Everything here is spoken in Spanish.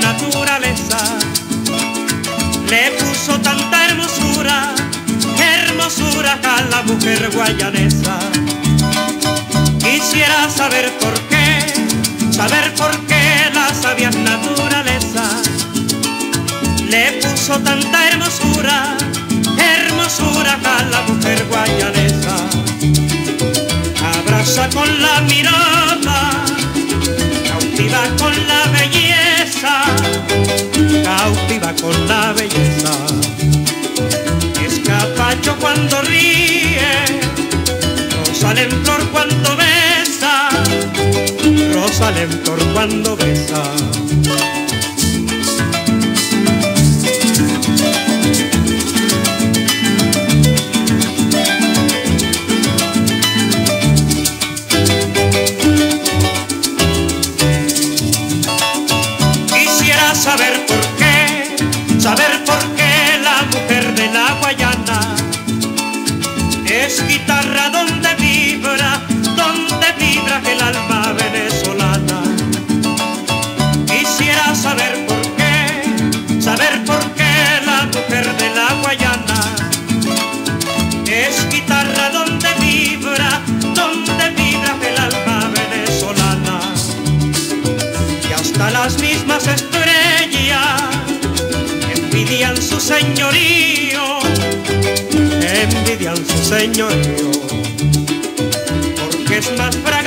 naturaleza le puso tanta hermosura, hermosura a la mujer guayanesa. Quisiera saber por qué, saber por qué la sabia naturaleza le puso tanta hermosura, hermosura a la mujer guayanesa. Abraza con la mirada, cautiva con la belleza, cautiva con la belleza. Es capacho cuando ríe, rosa en cuando besa, rosa en cuando besa. Es guitarra donde vibra, donde vibra el alma venezolana. Quisiera saber por qué, saber por qué la mujer de la Guayana es guitarra donde vibra, donde vibra el alma venezolana y hasta las mismas estrellas envidian su señorío, envidian su señorío, porque es más bella